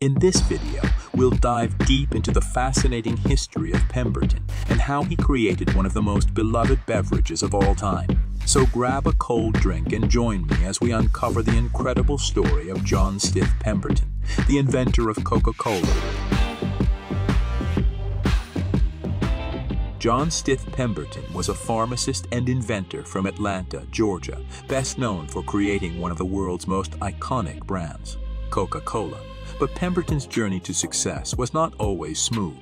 In this video, we'll dive deep into the fascinating history of Pemberton and how he created one of the most beloved beverages of all time. So grab a cold drink and join me as we uncover the incredible story of John Stith Pemberton, the inventor of Coca-Cola. John Stith Pemberton was a pharmacist and inventor from Atlanta, Georgia, best known for creating one of the world's most iconic brands, Coca-Cola. But Pemberton's journey to success was not always smooth.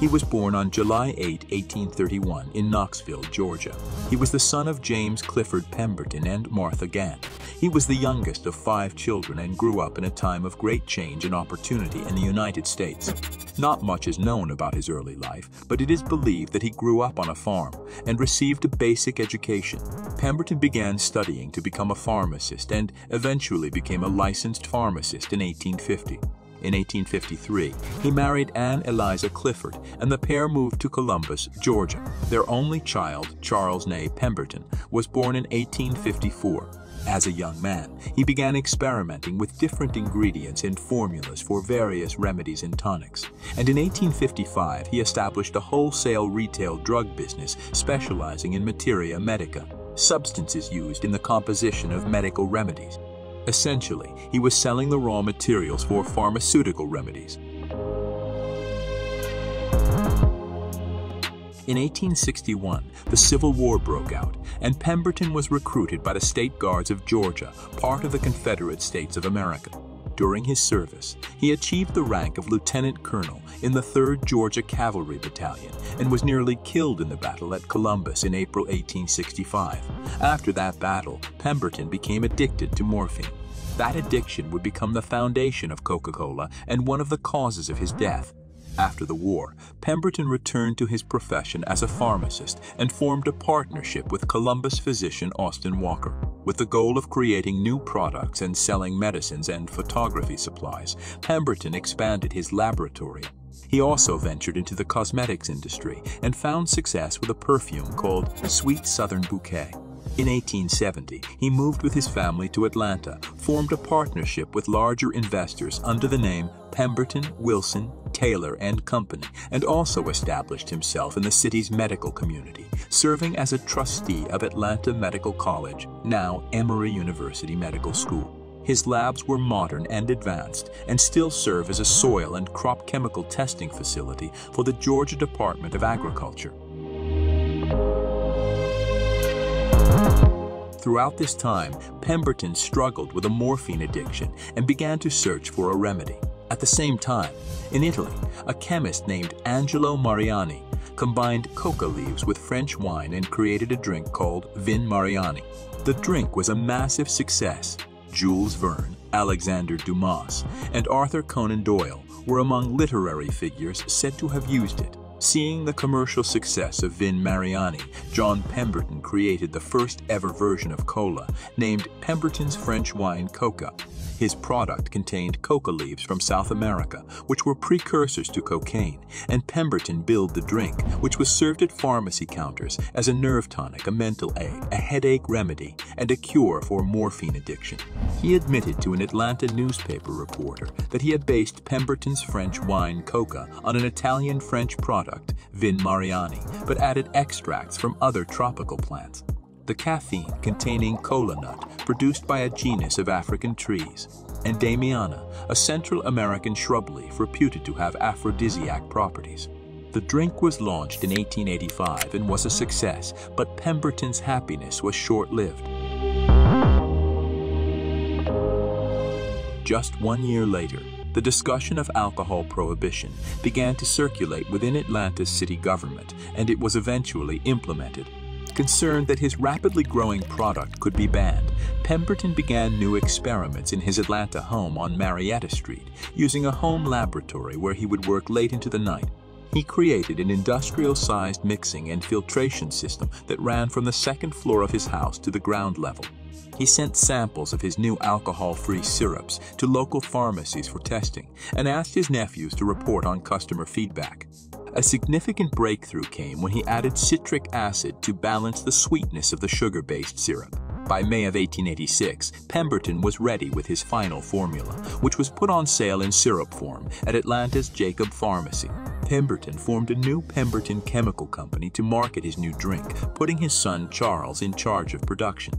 He was born on July 8, 1831, in Knoxville, Georgia. He was the son of James Clifford Pemberton and Martha Gant. He was the youngest of five children and grew up in a time of great change and opportunity in the United States. Not much is known about his early life, but it is believed that he grew up on a farm and received a basic education. Pemberton began studying to become a pharmacist and eventually became a licensed pharmacist in 1850. In 1853, he married Anne Eliza Clifford, and the pair moved to Columbus, Georgia. Their only child, Charles Ney Pemberton, was born in 1854. As a young man, he began experimenting with different ingredients and formulas for various remedies and tonics. And in 1855, he established a wholesale retail drug business specializing in materia medica, substances used in the composition of medical remedies. Essentially, he was selling the raw materials for pharmaceutical remedies. In 1861, the Civil War broke out, and Pemberton was recruited by the State Guards of Georgia, part of the Confederate States of America. During his service, he achieved the rank of lieutenant colonel in the 3rd Georgia Cavalry Battalion and was nearly killed in the battle at Columbus in April 1865. After that battle, Pemberton became addicted to morphine. That addiction would become the foundation of Coca-Cola and one of the causes of his death. After the war, Pemberton returned to his profession as a pharmacist and formed a partnership with Columbus physician Austin Walker. With the goal of creating new products and selling medicines and photography supplies, Pemberton expanded his laboratory. He also ventured into the cosmetics industry and found success with a perfume called Sweet Southern Bouquet. In 1870, he moved with his family to Atlanta, formed a partnership with larger investors under the name Pemberton, Wilson, Taylor and Company, and also established himself in the city's medical community, serving as a trustee of Atlanta Medical College, now Emory University Medical School. His labs were modern and advanced and still serve as a soil and crop chemical testing facility for the Georgia Department of Agriculture. Throughout this time, Pemberton struggled with a morphine addiction and began to search for a remedy. At the same time, in Italy, a chemist named Angelo Mariani combined coca leaves with French wine and created a drink called Vin Mariani. The drink was a massive success. Jules Verne, Alexander Dumas, and Arthur Conan Doyle were among literary figures said to have used it. Seeing the commercial success of Vin Mariani, John Pemberton created the first ever version of cola, named Pemberton's French Wine Coca. His product contained coca leaves from South America, which were precursors to cocaine, and Pemberton billed the drink, which was served at pharmacy counters as a nerve tonic, a mental aid, a headache remedy, and a cure for morphine addiction. He admitted to an Atlanta newspaper reporter that he had based Pemberton's French wine coca on an Italian-French product, Vin Mariani, but added extracts from other tropical plants the caffeine containing cola nut produced by a genus of African trees, and Damiana, a Central American shrub leaf reputed to have aphrodisiac properties. The drink was launched in 1885 and was a success, but Pemberton's happiness was short-lived. Just one year later, the discussion of alcohol prohibition began to circulate within Atlanta's city government, and it was eventually implemented. Concerned that his rapidly growing product could be banned, Pemberton began new experiments in his Atlanta home on Marietta Street, using a home laboratory where he would work late into the night. He created an industrial-sized mixing and filtration system that ran from the second floor of his house to the ground level. He sent samples of his new alcohol-free syrups to local pharmacies for testing and asked his nephews to report on customer feedback. A significant breakthrough came when he added citric acid to balance the sweetness of the sugar-based syrup. By May of 1886, Pemberton was ready with his final formula, which was put on sale in syrup form at Atlanta's Jacob Pharmacy. Pemberton formed a new Pemberton Chemical Company to market his new drink, putting his son Charles in charge of production.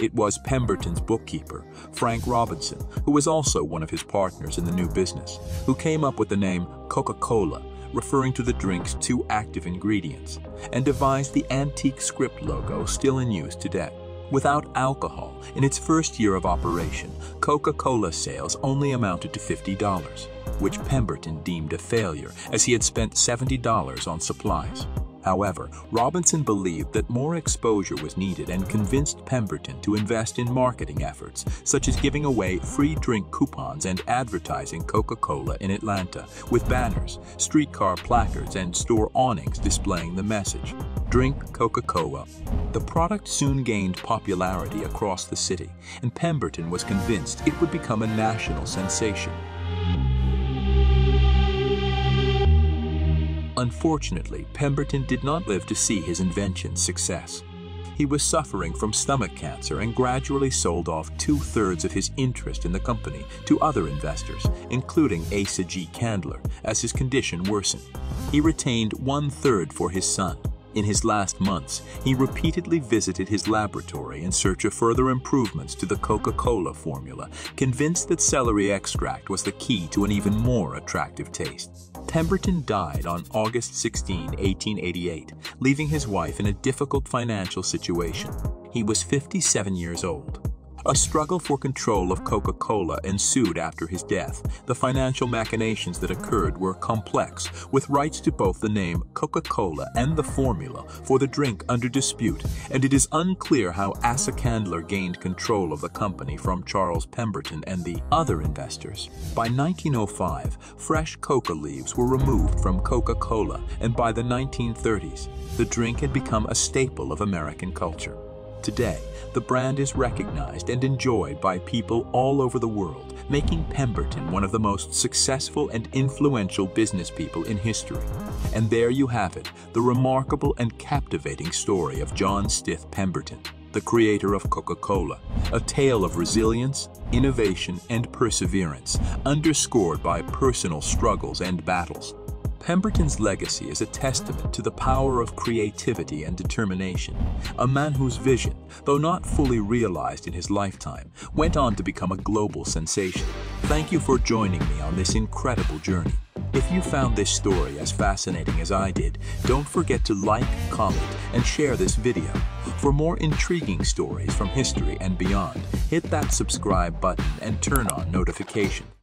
It was Pemberton's bookkeeper, Frank Robinson, who was also one of his partners in the new business, who came up with the name Coca-Cola, referring to the drink's two active ingredients, and devised the antique script logo still in use today. Without alcohol, in its first year of operation, Coca-Cola sales only amounted to $50, which Pemberton deemed a failure as he had spent $70 on supplies. However, Robinson believed that more exposure was needed and convinced Pemberton to invest in marketing efforts, such as giving away free drink coupons and advertising Coca-Cola in Atlanta with banners, streetcar placards, and store awnings displaying the message, Drink Coca-Cola. The product soon gained popularity across the city, and Pemberton was convinced it would become a national sensation. Unfortunately, Pemberton did not live to see his invention's success. He was suffering from stomach cancer and gradually sold off two-thirds of his interest in the company to other investors, including Asa G. Candler, as his condition worsened. He retained one-third for his son, in his last months, he repeatedly visited his laboratory in search of further improvements to the Coca-Cola formula, convinced that celery extract was the key to an even more attractive taste. Pemberton died on August 16, 1888, leaving his wife in a difficult financial situation. He was 57 years old. A struggle for control of Coca-Cola ensued after his death. The financial machinations that occurred were complex, with rights to both the name Coca-Cola and the formula for the drink under dispute, and it is unclear how Asa Candler gained control of the company from Charles Pemberton and the other investors. By 1905, fresh coca leaves were removed from Coca-Cola, and by the 1930s, the drink had become a staple of American culture. Today, the brand is recognized and enjoyed by people all over the world, making Pemberton one of the most successful and influential business people in history. And there you have it, the remarkable and captivating story of John Stith Pemberton, the creator of Coca-Cola, a tale of resilience, innovation, and perseverance, underscored by personal struggles and battles. Pemberton's legacy is a testament to the power of creativity and determination, a man whose vision, though not fully realized in his lifetime, went on to become a global sensation. Thank you for joining me on this incredible journey. If you found this story as fascinating as I did, don't forget to like, comment, and share this video. For more intriguing stories from history and beyond, hit that subscribe button and turn on notifications.